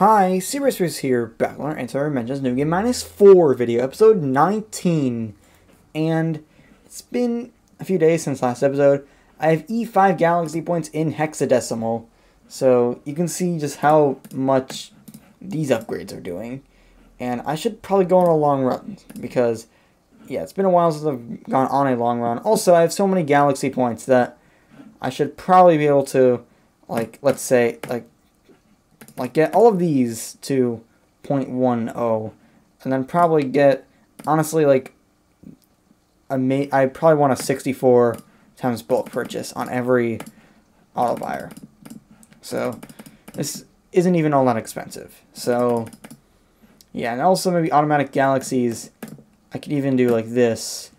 Hi, SuperSpruce here, back on our Antimatter Dimensions New Game Minus 4 video, episode 19. And it's been a few days since last episode. I have E5 Galaxy points in hexadecimal, so you can see just how much these upgrades are doing. And I should probably go on a long run, because, yeah, it's been a while since I've gone on a long run. Also, I have so many Galaxy points that I should probably be able to, like, let's say, like, like get all of these to 0.10 and then probably get honestly like a ma- I probably want a 64 times bulk purchase on every auto buyer. So this isn't even all that expensive. So yeah, and also maybe automatic galaxies I could even do like this.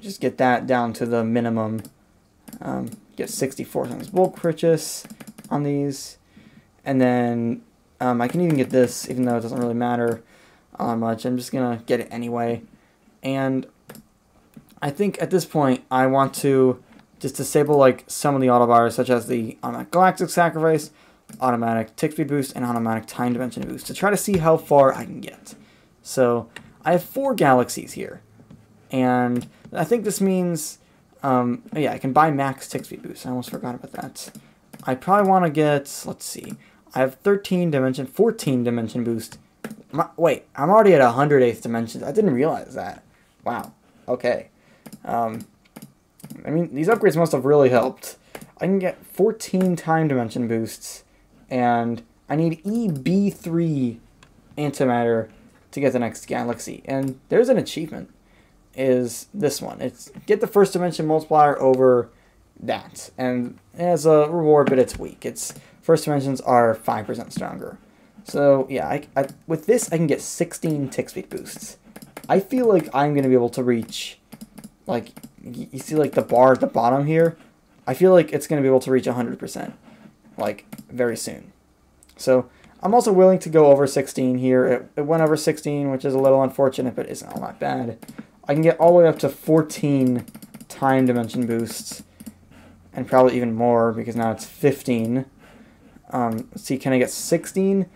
Just get that down to the minimum. Um, get 64 times bulk purchase on these and then um, I can even get this, even though it doesn't really matter uh, much. I'm just going to get it anyway. And I think at this point, I want to just disable like some of the auto buyers, such as the automatic galactic sacrifice, automatic tick speed boost, and automatic time dimension boost to try to see how far I can get. So I have four galaxies here. And I think this means, um, yeah, I can buy max tick speed boost. I almost forgot about that. I probably want to get, let's see, I have 13 dimension, 14 dimension boost. My, wait, I'm already at 108th dimensions. I didn't realize that. Wow. Okay. Um, I mean, these upgrades must have really helped. I can get 14 time dimension boosts, and I need EB3 antimatter to get the next galaxy. And there's an achievement, is this one. It's get the first dimension multiplier over that. And as a reward, but it's weak. It's First dimensions are 5% stronger. So yeah, I, I, with this I can get 16 tick speed boosts. I feel like I'm going to be able to reach, like, you see like the bar at the bottom here? I feel like it's going to be able to reach 100%, like, very soon. So I'm also willing to go over 16 here. It, it went over 16, which is a little unfortunate, but isn't all that bad. I can get all the way up to 14 time dimension boosts, and probably even more, because now it's 15. Um, see, can I get 16?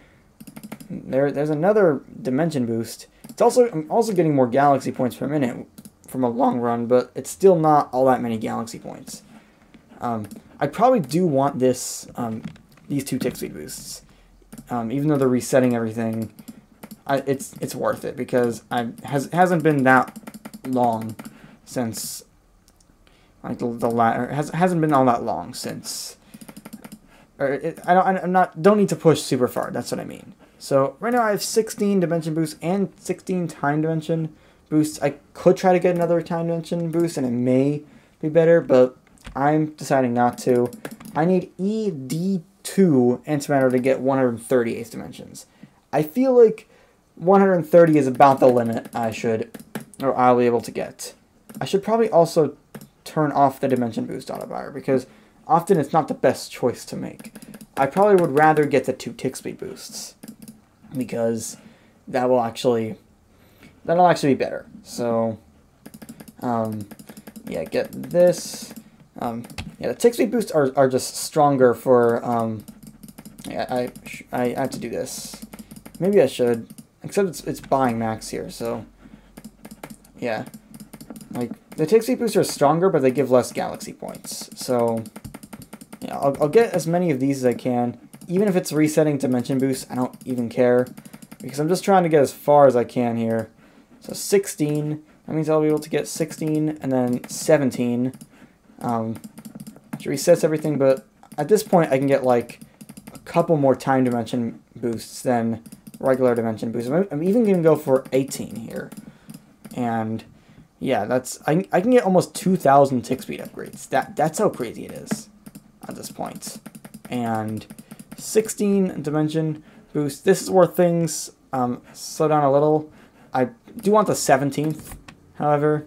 There, there's another dimension boost. It's also I'm also getting more galaxy points per minute from a long run, but it's still not all that many galaxy points. Um, I probably do want this um, these two tick speed boosts, um, even though they're resetting everything. I, it's it's worth it because I has hasn't been that long since like the, the la- has hasn't been all that long since or it, I don't, I'm not, don't need to push super far. That's what I mean. So right now I have 16 dimension boosts and 16 time dimension boosts. I could try to get another time dimension boost and it may be better, but I'm deciding not to. I need ED2 antimatter to get 138 dimensions. I feel like 130 is about the limit I should, or I'll be able to get. I should probably also turn off the dimension boost autobuyer because often it's not the best choice to make. I probably would rather get the two speed boosts because that will actually that'll actually be better. So um, yeah, get this. Um, yeah, the speed boosts are, are just stronger for um, I, I I have to do this. Maybe I should, except it's it's buying max here, so yeah. Like the speed boosts are stronger, but they give less galaxy points. So I'll, I'll get as many of these as I can. Even if it's resetting dimension boost, I don't even care. Because I'm just trying to get as far as I can here. So 16, that means I'll be able to get 16 and then 17. Um, resets everything, but at this point I can get like a couple more time dimension boosts than regular dimension boosts. I'm even going to go for 18 here. And yeah, that's I, I can get almost 2,000 tick speed upgrades. That That's how crazy it is at this point. And 16 dimension boost. This is where things um, slow down a little. I do want the 17th, however.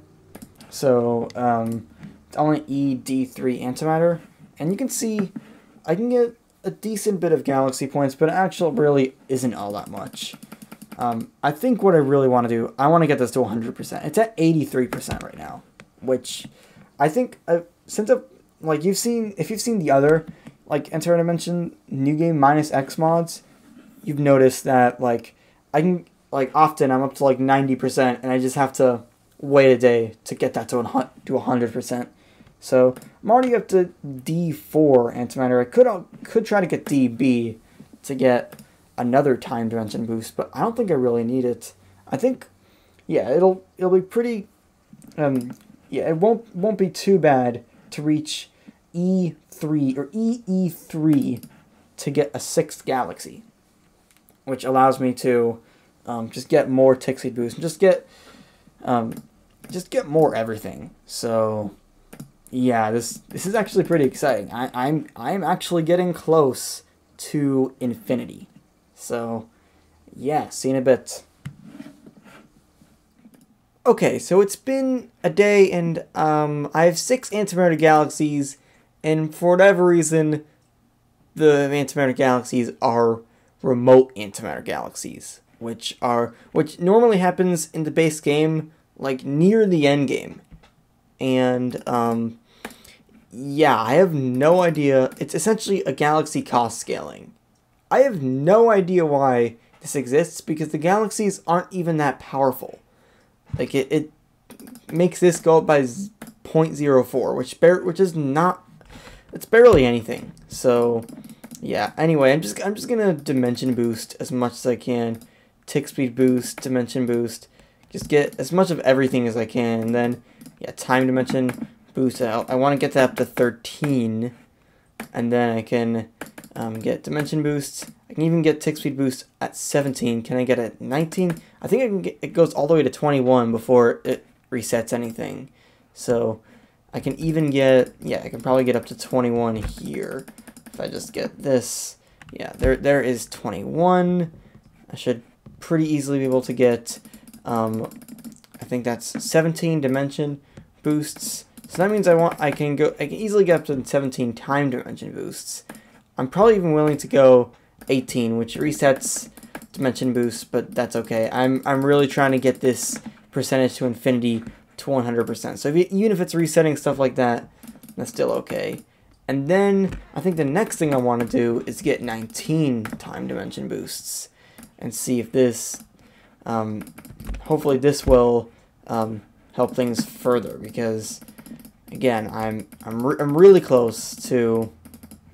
So um, only ED3 antimatter. And you can see I can get a decent bit of galaxy points, but it actually really isn't all that much. Um, I think what I really want to do, I want to get this to 100%. It's at 83% right now, which I think uh, since I've like you've seen if you've seen the other like enter dimension new game minus X mods, you've noticed that like I can like often I'm up to like 90% and I just have to wait a day to get that to to 100%. So I'm already up to D4 antimatter. I could could try to get DB to get another time dimension boost, but I don't think I really need it. I think yeah, it'll it'll be pretty um yeah, it won't won't be too bad to reach E3 or EE3 to get a sixth galaxy, which allows me to um, just get more tick speed boost and just get um, just get more everything. So yeah, this this is actually pretty exciting. I, I'm I'm actually getting close to infinity. So yeah, see in a bit. Okay, so it's been a day and um, I have six antimatter galaxies, and for whatever reason, the antimatter galaxies are remote antimatter galaxies, which are which normally happens in the base game, like near the end game, and um, yeah, I have no idea. It's essentially a galaxy cost scaling. I have no idea why this exists because the galaxies aren't even that powerful. Like it, it makes this go up by 0.04, which which is not it's barely anything. So yeah, anyway, I'm just I'm just gonna dimension boost as much as I can. Tick speed boost, dimension boost. Just get as much of everything as I can. And then yeah, time dimension boost. I want to get that up to 13. And then I can um, get dimension boost. I can even get tick speed boost at 17. Can I get it 19? I think I can get, it goes all the way to 21 before it resets anything. So I can even get, yeah, I can probably get up to 21 here. If I just get this, yeah, there there is 21. I should pretty easily be able to get, um, I think that's 17 dimension boosts. So that means I want I can go I can easily get up to 17 time dimension boosts. I'm probably even willing to go 18, which resets dimension boosts, but that's okay. I'm I'm really trying to get this percentage to infinity to 100%. So if you, even if it's resetting stuff like that, that's still okay. And then I think the next thing I want to do is get 19 time dimension boosts and see if this, um, hopefully this will um, help things further because again, I'm I'm re I'm really close to,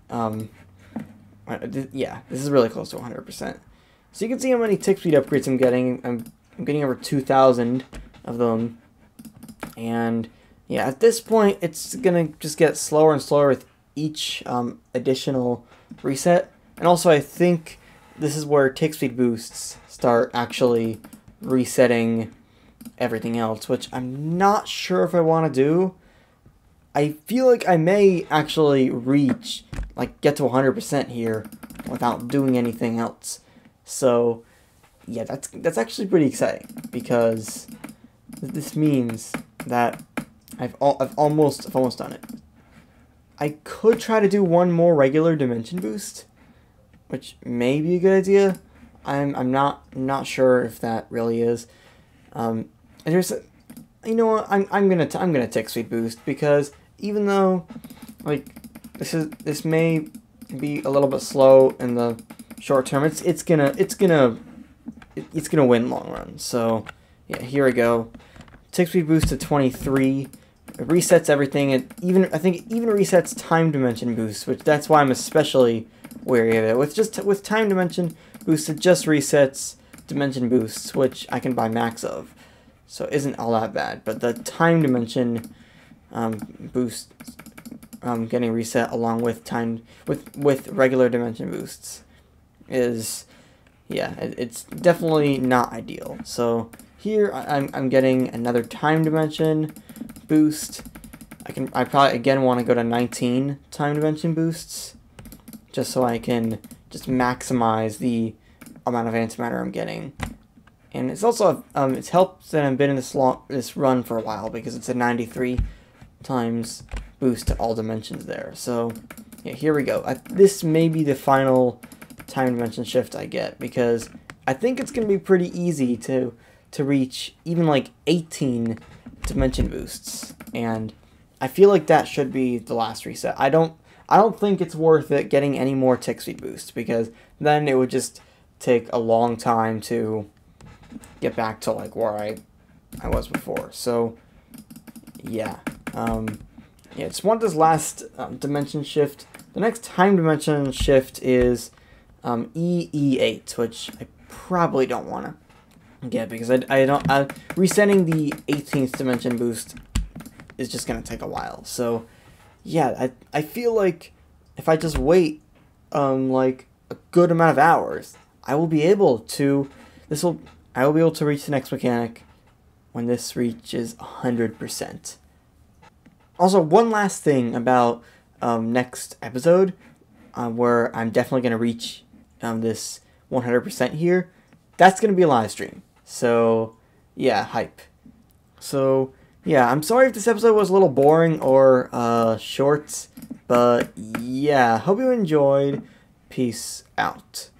um, yeah, this is really close to 100%. So you can see how many tick speed upgrades I'm getting. I'm, I'm getting over 2,000 of them. And yeah, at this point, it's gonna just get slower and slower with each um, additional reset. And also, I think this is where tick speed boosts start actually resetting everything else, which I'm not sure if I want to do. I feel like I may actually reach, like, get to 100% here without doing anything else. So, yeah, that's that's actually pretty exciting because this means that I've al I've almost I've almost done it. I could try to do one more regular dimension boost, which may be a good idea. I'm I'm not not sure if that really is. Um, and there's, you know what? I'm I'm gonna t I'm gonna tick speed boost because even though, like, this is this may be a little bit slow in the short term, it's it's gonna it's gonna it's gonna win long run. So yeah, here we go. Tick speed boost to 23. It resets everything. It even I think it even resets time dimension boost, which that's why I'm especially wary of it. With just with time dimension boost, it just resets dimension boosts, which I can buy max of so it isn't all that bad. But the time dimension um, boost um, getting reset along with time with with regular dimension boosts is yeah it, it's definitely not ideal. So here I'm I'm getting another time dimension boost. I can I probably again want to go to 19 time dimension boosts just so I can just maximize the amount of antimatter I'm getting. And it's also um, it's helped that I've been in this long this run for a while because it's a 93 times boost to all dimensions there. So yeah, here we go. I, this may be the final time dimension shift I get because I think it's gonna be pretty easy to to reach even like 18 dimension boosts, and I feel like that should be the last reset. I don't I don't think it's worth it getting any more tick speed boosts because then it would just take a long time to get back to like where I I was before. So yeah, um, yeah, just want this last um, dimension shift. The next time dimension shift is um, EE8, which I probably don't want to get because I, I don't uh, resetting the 18th dimension boost is just gonna take a while. So yeah, I I feel like if I just wait um like a good amount of hours, I will be able to this will I will be able to reach the next mechanic when this reaches 100%. Also, one last thing about um, next episode, uh, where I'm definitely going to reach um, this 100% here. That's going to be a live stream. So, yeah, hype. So, yeah, I'm sorry if this episode was a little boring or uh, short, but yeah, hope you enjoyed. Peace out.